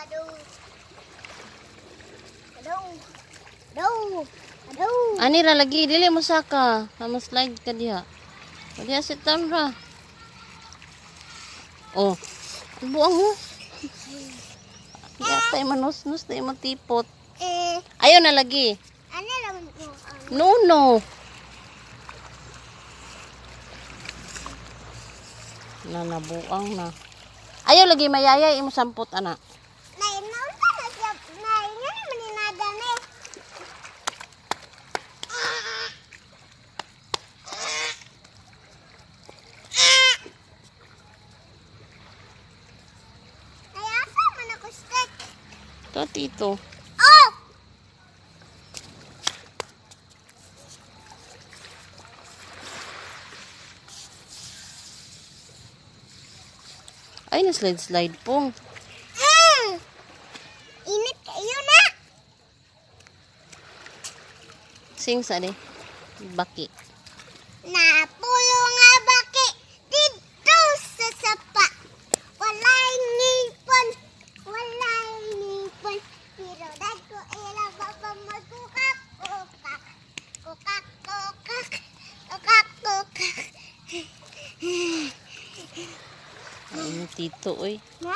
Badong. Badong. Badong. Badong. Ani ra lagi dili mo saka. Amo slide ka diha. Diha sit down ra. Oh. Ang buang mo. Ya tay manus-nus tay mo tipot. Eh, Ayaw na lagi. ano? Ano? No no. Na nabuang na. Ayaw lagi mayayay imo sampot ana. To tito. Oh! Ay na slide slide pong. Mm! Init kayo na! Sing sa. Baki. Kukak. Ay, tito oy. Na?